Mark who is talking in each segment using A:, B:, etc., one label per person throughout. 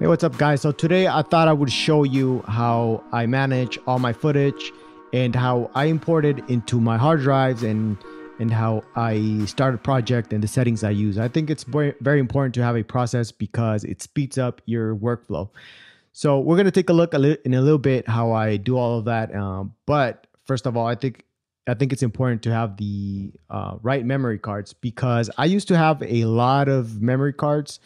A: Hey, what's up, guys? So today I thought I would show you how I manage all my footage and how I import it into my hard drives and and how I start a project and the settings I use. I think it's very important to have a process because it speeds up your workflow. So we're gonna take a look a in a little bit how I do all of that. Um, but first of all, I think I think it's important to have the uh, right memory cards because I used to have a lot of memory cards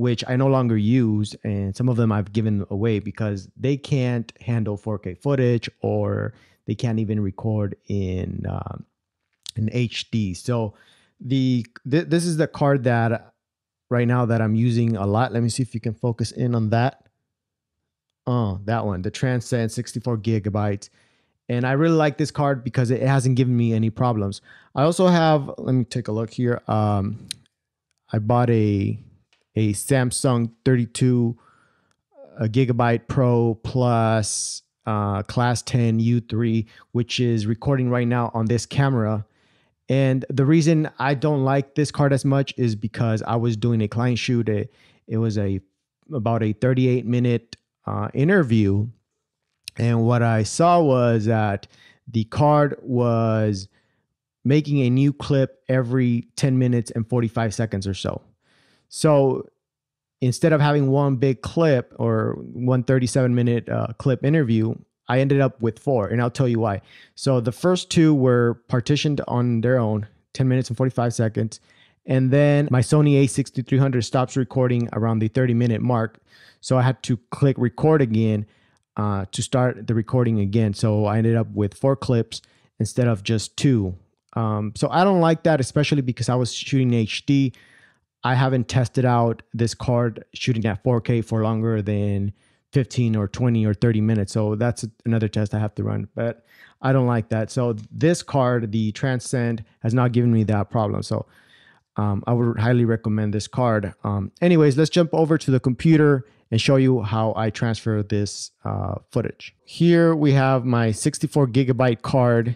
A: which I no longer use, and some of them I've given away because they can't handle 4K footage or they can't even record in um, in HD. So the th- this is the card that right now that I'm using a lot. Let me see if you can focus in on that. Oh, that one, the Transcend 64 gigabytes. And I really like this card because it hasn't given me any problems. I also have, let me take a look here. Um, I bought a a Samsung 32 a gigabyte Pro Plus uh, Class 10 U3, which is recording right now on this camera. And the reason I don't like this card as much is because I was doing a client shoot. It, it was a about a 38 minute uh, interview, and what I saw was that the card was making a new clip every 10 minutes and 45 seconds or so. So instead of having one big clip or one 37 minute uh, clip interview, I ended up with four, and I'll tell you why. So the first two were partitioned on their own, 10 minutes and 45 seconds. And then my Sony a6300 stops recording around the 30 minute mark. So I had to click record again uh, to start the recording again. So I ended up with four clips instead of just two. Um, so I don't like that, especially because I was shooting HD. I haven't tested out this card shooting at 4K for longer than 15 or 20 or 30 minutes. So that's another test I have to run, but I don't like that. So this card, the Transcend, has not given me that problem. So um, I would highly recommend this card. Um, anyways, let's jump over to the computer and show you how I transfer this uh, footage. Here we have my 64 gigabyte card.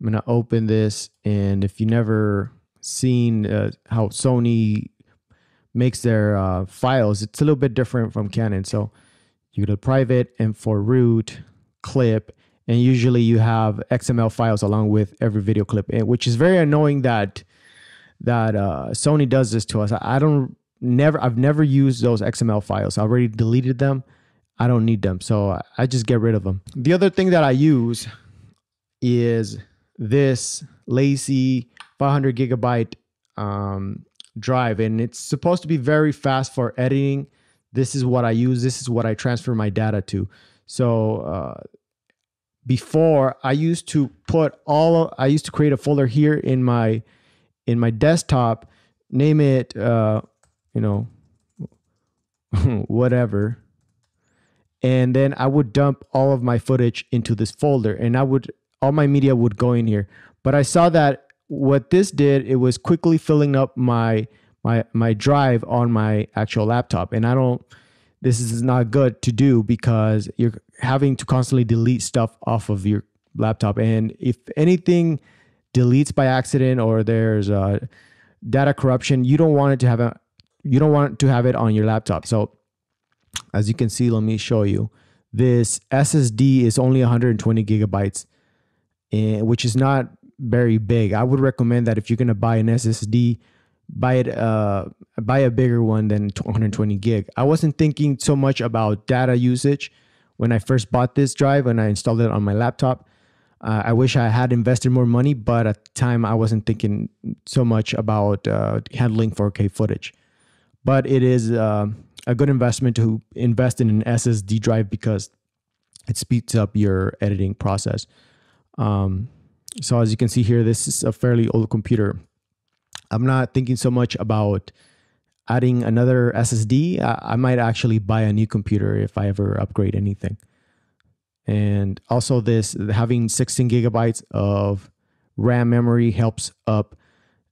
A: I'm gonna open this, and if you never seen uh, how Sony makes their uh, files, it's a little bit different from Canon. So you go to private and for root clip, and usually you have XML files along with every video clip, which is very annoying that that uh, Sony does this to us. I don't never I've never used those XML files. I already deleted them. I don't need them, so I just get rid of them. The other thing that I use is this LaCie 500 gigabyte um, drive, and it's supposed to be very fast for editing. This is what I use. This is what I transfer my data to. So uh, before, I used to put all. I used to create a folder here in my in my desktop. Name it, uh, you know, whatever. And then I would dump all of my footage into this folder, and I would all my media would go in here. But I saw that what this did, it was quickly filling up my my my drive on my actual laptop, and I don't. This is not good to do because you're having to constantly delete stuff off of your laptop, and if anything deletes by accident or there's uh, data corruption, you don't want it to have a you don't want to have it on your laptop. So as you can see, let me show you. This SSD is only 120 gigabytes, and, which is not very big. I would recommend that if you're gonna buy an SSD, buy it uh buy a bigger one than 220 gig. I wasn't thinking so much about data usage when I first bought this drive and I installed it on my laptop. Uh, I wish I had invested more money, but at the time I wasn't thinking so much about uh, handling 4K footage. But it is uh, a good investment to invest in an SSD drive because it speeds up your editing process. Um, so as you can see here, this is a fairly old computer. I'm not thinking so much about adding another SSD. I, I might actually buy a new computer if I ever upgrade anything. And also this having 16 gigabytes of RAM memory helps up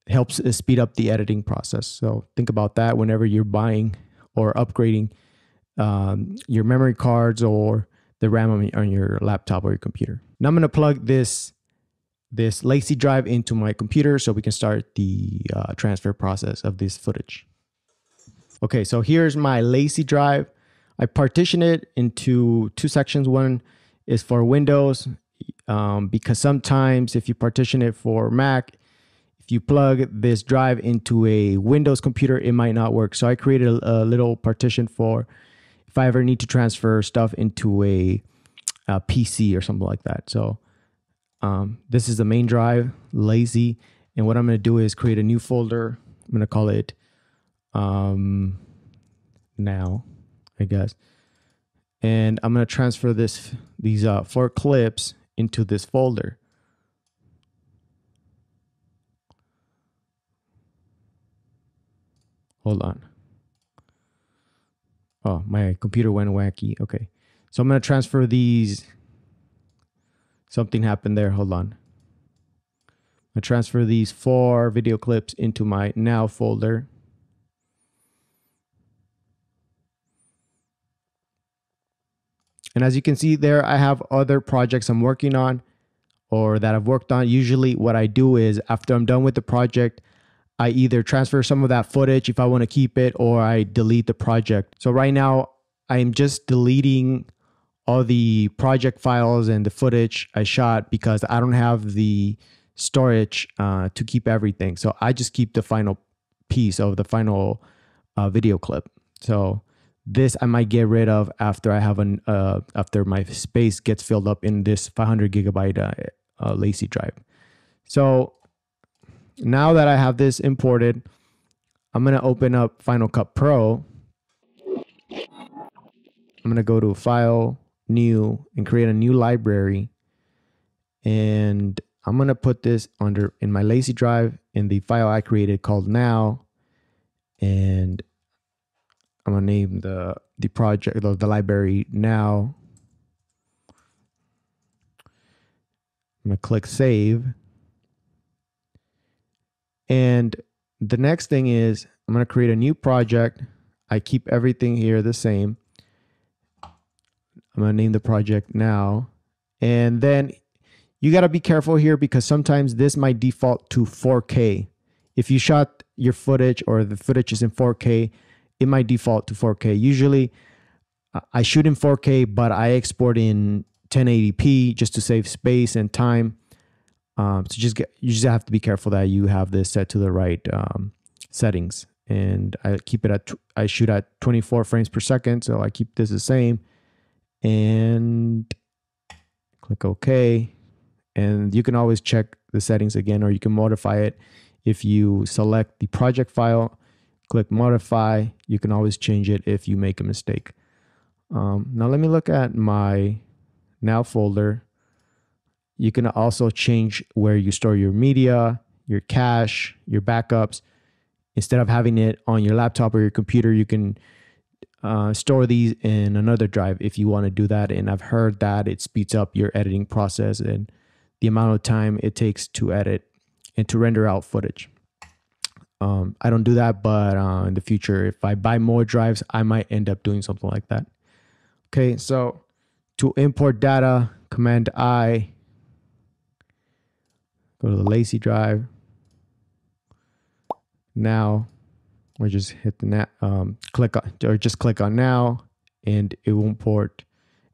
A: helps speed up the editing process. So think about that whenever you're buying or upgrading um, your memory cards or the RAM on, on your laptop or your computer. Now I'm going to plug this this LaCie drive into my computer so we can start the uh, transfer process of this footage. Okay, so here's my LaCie drive. I partition it into two sections. One is for Windows, um, because sometimes if you partition it for Mac, if you plug this drive into a Windows computer, it might not work. So I created a, a little partition for if I ever need to transfer stuff into a, a PC or something like that. So um, this is the main drive, LaCie. And what I'm going to do is create a new folder. I'm going to call it um, now, I guess. And I'm going to transfer this these uh, four clips into this folder. Hold on. Oh, my computer went wacky. Okay. So I'm going to transfer these. Something happened there. Hold on. I transfer these four video clips into my now folder. And as you can see there, I have other projects I'm working on or that I've worked on. Usually what I do is after I'm done with the project, I either transfer some of that footage if I want to keep it or I delete the project. So right now I'm just deleting all the project files and the footage I shot because I don't have the storage uh, to keep everything. So I just keep the final piece of the final uh, video clip. So this I might get rid of after I have an uh, after my space gets filled up in this 500 gigabyte uh, uh, LaCie drive. So now that I have this imported, I'm gonna open up Final Cut Pro. I'm gonna go to File, New, and create a new library. And I'm gonna put this under in my LaCie drive in the file I created called Now, and I'm gonna name the the project the, the library now. I'm gonna click save. And the next thing is I'm gonna create a new project. I keep everything here the same. I'm gonna name the project now. And then you gotta be careful here because sometimes this might default to 4K. If you shot your footage or the footage is in 4K, it might default to 4K. Usually I shoot in 4K, but I export in 1080p just to save space and time. Um, so just get, you just have to be careful that you have this set to the right um, settings. And I keep it at, I shoot at 24 frames per second. So I keep this the same and click OK. And you can always check the settings again, or you can modify it if you select the project file click modify. You can always change it if you make a mistake. Um, now let me look at my now folder. You can also change where you store your media, your cache, your backups. Instead of having it on your laptop or your computer, you can uh, store these in another drive if you want to do that. And I've heard that it speeds up your editing process and the amount of time it takes to edit and to render out footage. Um, I don't do that, but uh, in the future, if I buy more drives, I might end up doing something like that. Okay, so to import data, Command I, go to the LaCie drive. Now, or just hit the net, um, click on, or just click on now, and it will import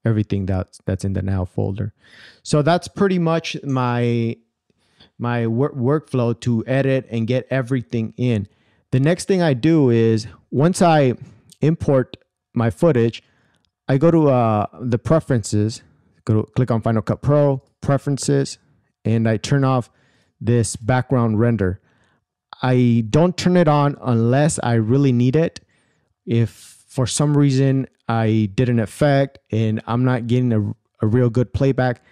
A: everything that's that's in the now folder. So that's pretty much my my work workflow to edit and get everything in. The next thing I do is once I import my footage, I go to uh, the preferences, go to click on Final Cut Pro, preferences, and I turn off this background render. I don't turn it on unless I really need it. If for some reason I did an effect and I'm not getting a, a real good playback,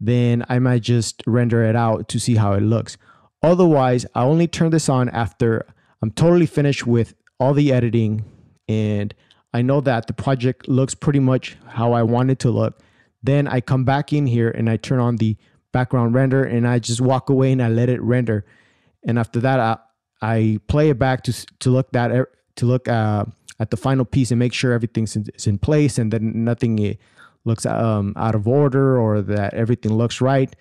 A: then I might just render it out to see how it looks. Otherwise, I only turn this on after I'm totally finished with all the editing and I know that the project looks pretty much how I want it to look. Then I come back in here and I turn on the background render and I just walk away and I let it render. And after that, I, I play it back to to look that to look uh, at the final piece and make sure everything's in, in place and then nothing looks um, out of order or that everything looks right.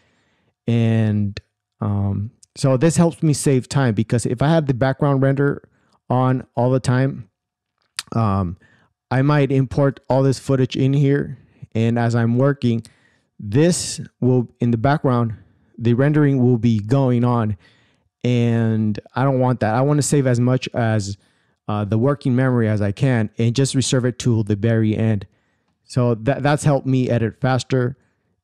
A: And um, so this helps me save time because if I had the background render on all the time, um, I might import all this footage in here. And as I'm working, this will in the background, the rendering will be going on. And I don't want that. I want to save as much as uh, the working memory as I can and just reserve it to the very end. So that, that's helped me edit faster.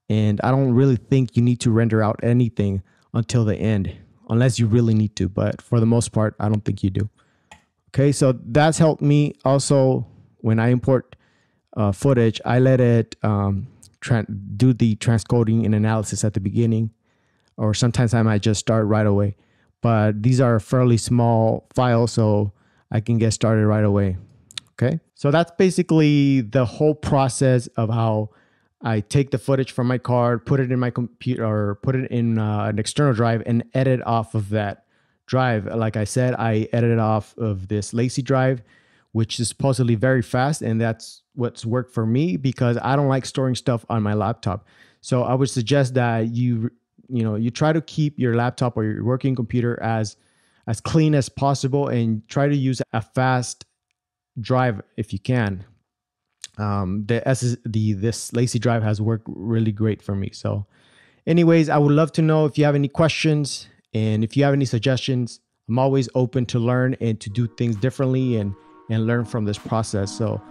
A: And I don't really think you need to render out anything until the end, unless you really need to. But for the most part, I don't think you do. Okay, so that's helped me also when I import uh, footage, I let it um, do the transcoding and analysis at the beginning, or sometimes I might just start right away. But these are fairly small files, so I can get started right away. Okay, so that's basically the whole process of how I take the footage from my card, put it in my computer, or put it in uh, an external drive, and edit off of that drive. Like I said, I edited off of this LaCie drive, which is supposedly very fast, and that's what's worked for me because I don't like storing stuff on my laptop. So I would suggest that you you know you try to keep your laptop or your working computer as as clean as possible and try to use a fast drive if you can. Um, the SS, the this LaCie drive has worked really great for me. So, anyways, I would love to know if you have any questions and if you have any suggestions, I'm always open to learn and to do things differently and and learn from this process. So,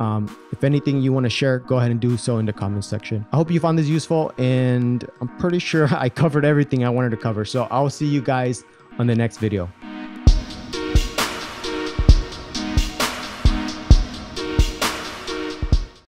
A: um, if anything you want to share, go ahead and do so in the comments section. I hope you found this useful, and I'm pretty sure I covered everything I wanted to cover. So I'll see you guys on the next video.